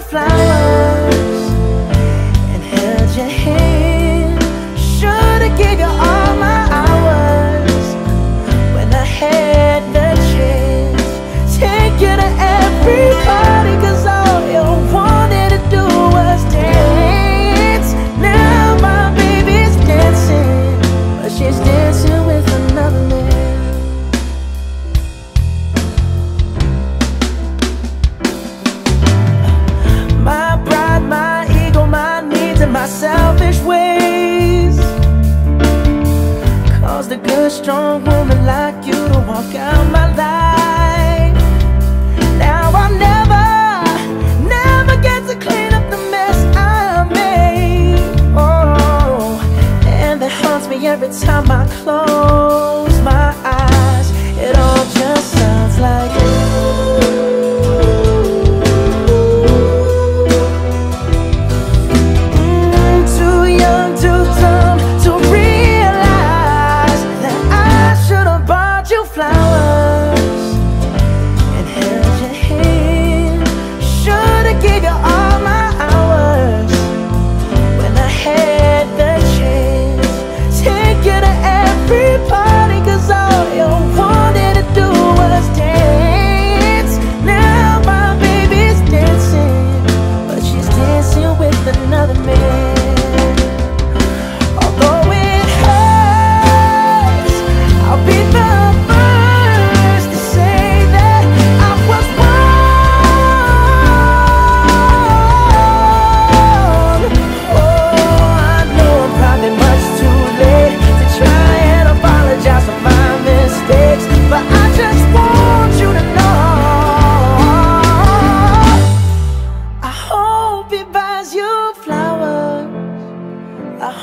bought ways. Caused a good, strong woman like you to walk out my life. Now I'll never, never get to clean up the mess I made. Oh, and that haunts me every time I